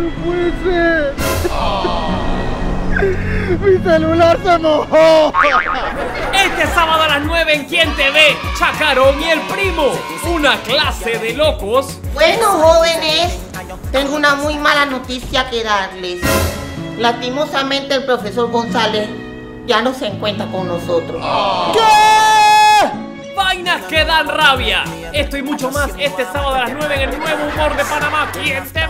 No puede ser. Mi celular se mojó. Este sábado a las 9 en Quien te Chacarón y el primo. Una clase de locos. Bueno, jóvenes, tengo una muy mala noticia que darles. Lastimosamente el profesor González ya no se encuentra con nosotros. ¡Qué Vainas que dan rabia. Esto y mucho más este sábado a las 9 en el nuevo humor de Panamá. ¿Quién te?